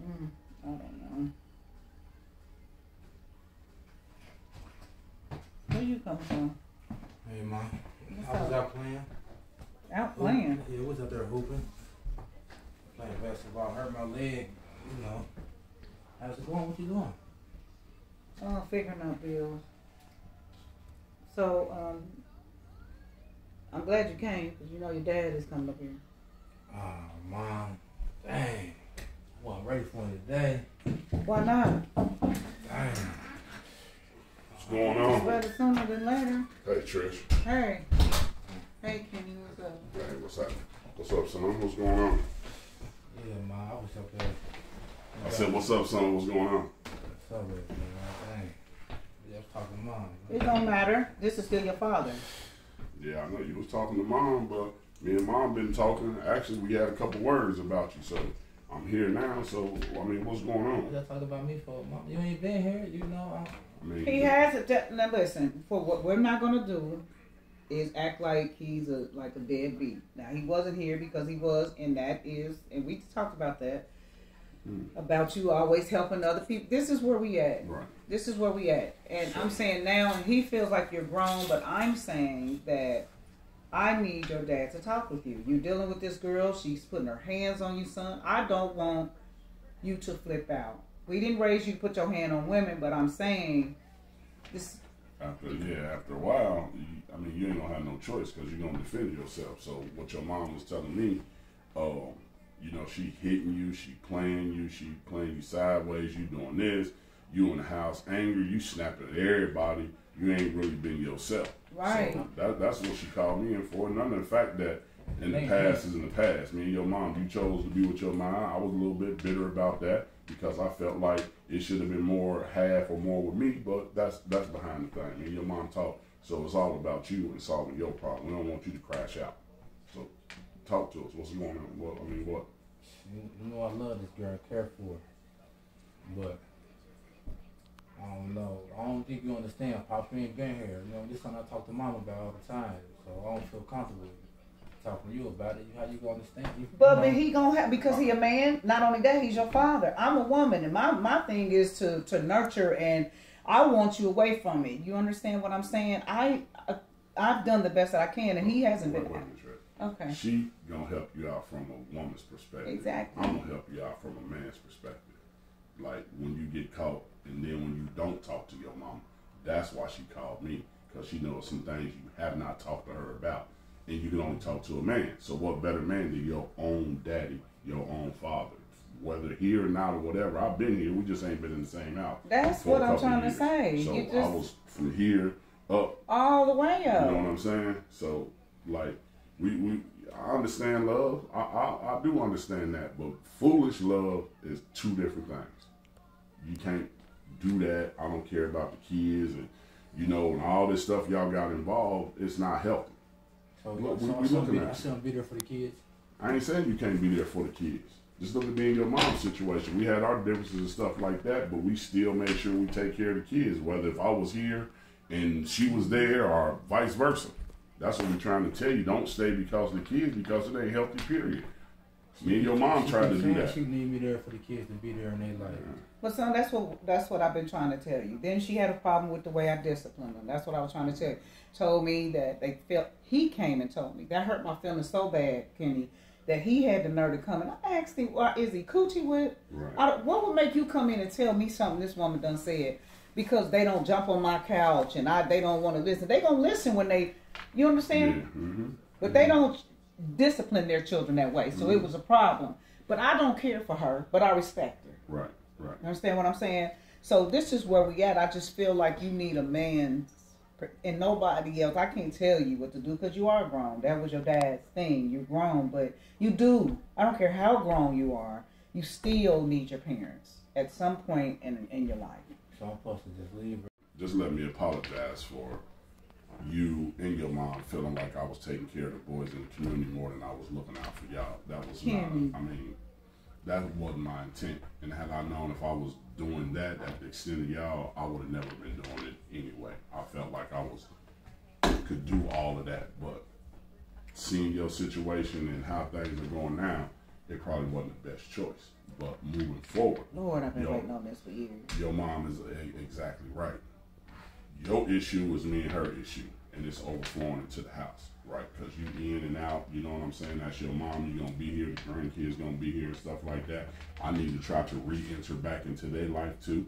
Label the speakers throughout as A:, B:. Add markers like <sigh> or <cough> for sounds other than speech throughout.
A: Mm, I don't know. Where you come from?
B: Hey, mom.
A: What's
B: I was
A: up?
B: out playing.
A: Out playing.
B: Yeah, was out there hooping. Playing basketball. Hurt my leg. You know. How's it going? What you doing?
A: Oh, figuring out bills. So, um, I'm glad you came because you know your dad is coming up here.
B: Oh, mom. Dang. I wasn't ready for it today.
A: Why not?
B: Dang.
C: What's going
A: It's
C: on?
A: better sooner than later.
C: Hey Trish.
A: Hey. Hey, Kenny, what's up?
C: Hey, what's happening? What's up, son? What's going on?
B: Yeah, mom. I was up there.
C: I said, what's up, son? What's going on?
B: What's up with man? Dang. Yeah, I was talking to mom.
A: It don't matter. This is still your father.
C: Yeah, I know you was talking to mom, but me and mom been talking. Actually, we had a couple words about you, so I'm here now. So, I mean, what's going on?
B: y'all talking about me for, mom? You ain't been here. You know. I,
C: I mean,
A: He has a te- now. Listen, for what we're not gonna do is act like he's a like a deadbeat. Now he wasn't here because he was, and that is, and we talked about that
C: Hmm.
A: about you always helping other people. This is where we at.
C: right.
A: This is where we at, and I'm saying now, and he feels like you're grown, but I'm saying that. I need your dad to talk with you. You're dealing with this girl. She's putting her hands on you, son. I don't want you to flip out. We didn't raise you to put your hand on women, but I'm saying this
C: After yeah, after a while, you, I mean, you ain't gonna have no choice because you're gonna defend yourself. So, what your mom was telling me, um, you know, she hitting you, she playing you, she playing you sideways. You doing this, you in the house angry, you snapping at everybody. You ain't really been yourself.
A: Right.
C: So that, that's what she called me in for. None of the fact that in the
B: Man.
C: past is in the past. Me and your mom, you chose to be with your mom. I was a little bit bitter about that because I felt like it should have been more half or more with me. But that's that's behind the thing. Me and your mom talked. so it's all about you and solving your problem. We don't want you to crash out. So talk to us. What's going on? What I mean, what?
B: You, you know I love this girl, I care for her. But I don't know. I don't think you understand, Pops. You ain't been here. You know, this something I talk to mom about all the time. So I don't feel comfortable talking to you about it. How you gonna understand? You,
A: But
B: you
A: but
B: know,
A: he gonna have because he a man. Not only that, he's your father. I'm a woman, and my my thing is to to nurture, and I want you away from me. You understand what I'm saying? I, I I've done the best that I can, and he hasn't
C: Wait,
A: been.
C: wait a minute, Trey.
A: Okay,
C: She gonna help you out from a woman's perspective.
A: Exactly.
C: I'm gonna help you out from a man's perspective. Like when you get caught, and then when you don't talk to your mom, that's why she called me because she knows some things you have not talked to her about, and you can only talk to a man. So what better man than your own daddy, your own father? Whether here or not or whatever, I've been here. We just ain't been in the same house.
A: That's what I'm trying to say.
C: So
A: You
C: I was from here up
A: all the way up.
C: you know what I'm saying? So, like, we, we I understand love. I, I I do understand that, but foolish love is two different things. You can't do that. I don't care about the kids and you know and all this stuff y'all got involved. It's not healthy.
B: so,
C: look,
B: so
C: we- looking
B: be,
C: at
B: I shouldn't be there for the kids.
C: I ain't saying you can't be there for the kids. Just look at me and your mom's situation. We had our differences and stuff like that, but we still made sure we take care of the kids, whether if I was here and she was there or vice versa. That's what we're trying to tell you. Don't stay because of the kids because it ain't healthy, period. Me and your mom
B: She
C: tried to
B: keeps
C: do
B: saying
C: that.
B: She need me there for the kids to be there in their life.
A: But son, that's what that's what I've been trying to tell you. Then she had a problem with the way I disciplined them. That's what I was trying to tell you. Told me that they felt he came and told me that hurt my feelings so bad, Kenny, that he had the nerve to come and I asked him, well, "Is he coochie with?"
C: Right.
A: I what would make you come in and tell me something this woman done said? Because they don't jump on my couch and I they don't want to listen. They gonna listen when they, you
C: Yeah.
A: understand?
C: hmm
A: But they don't discipline their children that way. So it mm-hmm. was a problem. But I don't care for her, but I respect her.
C: Right. Right.
A: You understand what I'm saying? So this is where we at. I just feel like you need a man and nobody else. I can't tell you what to do because you are grown. That was your dad's thing. You're grown, but you do. I don't care how grown you are. You still need your parents at some point in in your life.
B: So I'm supposed to just leave her.
C: Just let me apologize for you and your mom feeling like I was taking care of the boys in the community more than I was looking out for y'all. That was not. I mean, that wasn't my intent. And had I known if I was doing that at the extent of y'all, I would have never been doing it anyway. I felt like I was could do all of that, but seeing your situation and how things are going now, it probably wasn't the best choice. But moving forward,
A: Lord, I've been
C: Yo.
A: waiting on this for years.
C: your mom is a- exactly right. Your issue is me and her issue, and it's overflowing into the house, right? Because you in and out, you know what I'm saying? That's your mom. You're gonna be here. The grandkids gonna be here and stuff like that. I need to try to re-enter back into their life too.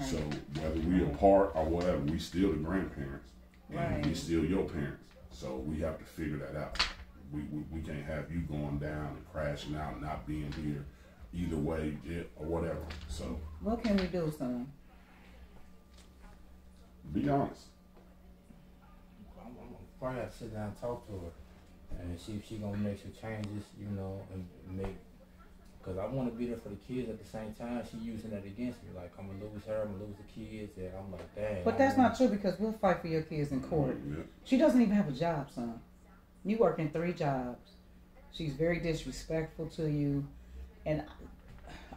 C: So whether we apart or whatever, we still the grandparents, and we still your parents. So we have to figure that out. We, we, we can't have you going down and crashing out, and not being here, either way, it, or whatever. So
A: What can we do, son?
C: Be honest.
B: I'm, I'm probably have to sit down and talk to her and see if she gonna make some changes, you know, and make. Cause I want to be there for the kids at the same time. She using that against me, like I'm gonna lose her, I'm gonna lose the kids, and I'm like, dang.
A: But that's not true because we'll fight for your kids in court. Mm-hmm.
C: Yeah.
A: She doesn't even have a job, son. You work in three jobs. She's very disrespectful to you, and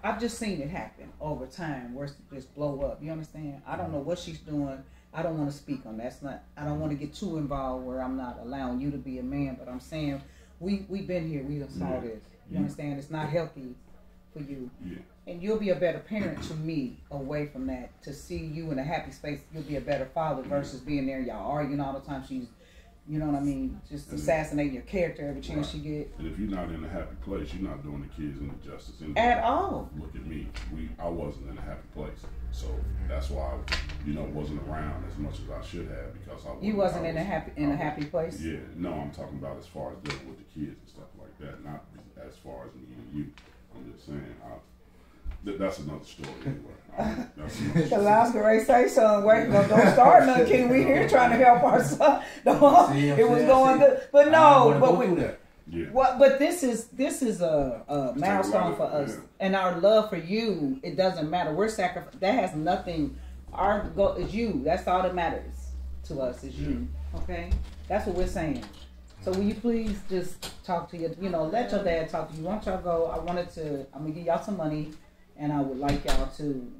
A: I've just seen it happen over time where it just blow up. You understand? I don't know mm-hmm. what she's doing. I don't want to speak on that. that's not. I don't want to get too involved where I'm not allowing you to be a man. But I'm saying we we've been here. We done saw
C: Yeah.
A: this. You
C: Yeah.
A: understand? It's not healthy for you.
C: Yeah.
A: And you'll be a better parent to me away from that. To see you in a happy space, you'll be a better father versus being there, y'all arguing all the time. She's, you know what I mean, just
C: And-
A: assassinating your character every chance
C: Right.
A: she get.
C: And if you're not in a happy place, you're not doing the kids any justice. Anyway.
A: At all.
C: Look at me. We I wasn't in a happy place, so that's why I, you know, wasn't around as much as I should have because I.
A: You wasn't in a happy in
C: I
A: a happy place.
C: Yeah, no, I'm talking about as far as dealing with the kids and stuff like that, not as far as me and you. I'm just saying, I, th- that's another story anyway. I, <laughs> that's another
A: The last Gray say son, wait, no, don't start nothing, King. We here trying to help our son. Don't-
B: See, I'm
A: it was
B: saying,
A: going good, but no, but we,
B: through that.
C: Yeah,
A: What? But this is this is a, a
C: take a
A: milestone for us,
C: yeah.
A: and our love for you. It doesn't matter. We're sacrificing. That has nothing. Our goal is you. That's all that matters to us is you. Okay, that's what we're saying. So will you please just talk to your, you know, let your dad talk to you. Once y'all go, I wanted to. I'm gonna give y'all some money, and I would like y'all to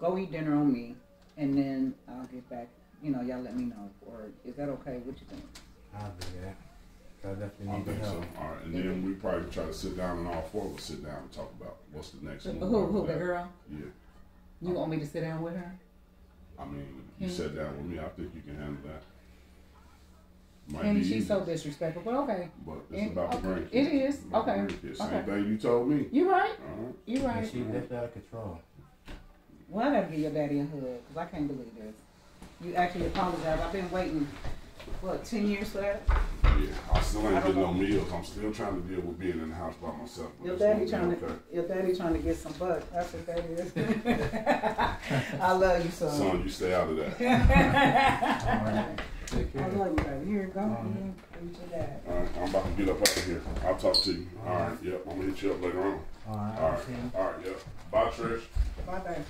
A: go eat dinner on me, and then I'll get back. You know, y'all let me know. Or is that okay? What you think?
B: I'll do that. I definitely
C: I
B: need the
C: think so.
B: help.
C: All right, and then we probably try to sit down and all four of us sit down and talk about what's the next
A: Who? Who? The girl?
C: Yeah,
A: You want me to sit down with her?
C: I mean, you
A: Hmm.
C: sat down with me. I think you can handle that. Might
A: And she's
C: easy,
A: so disrespectful, but okay.
C: but it's
A: And-
C: about the
A: okay.
C: grandkids.
A: It is.
C: About the
A: Okay.
C: grandkids. Same
A: Okay.
C: thing you told me.
A: You right.
C: All right.
A: You
B: And
A: right.
B: she left out of control.
A: Well, I gotta give your daddy a hug because I can't believe this. You actually apologize. I've been waiting, what, 10 years for that?
C: Yeah, I still ain't
A: don't
C: getting
A: know.
C: no meals. I'm still trying to deal with being in the house by myself.
A: Your daddy trying
C: be
A: to, your daddy trying to get some butt. That's what that is. <laughs> I love you, son.
C: Son, you stay out of that.
B: All right. Take
A: I
B: care.
A: love you, baby. Here you go.
B: Alright.
A: Mhm. Reach your dad.
C: All right, I'm about to get up out of here. I'll talk to you. All right, yep, I'm gonna hit you up later on.
B: All right.
C: All
B: I'll
C: right,
B: see you.
C: all right, yep. Bye, Trish.
A: Bye, baby.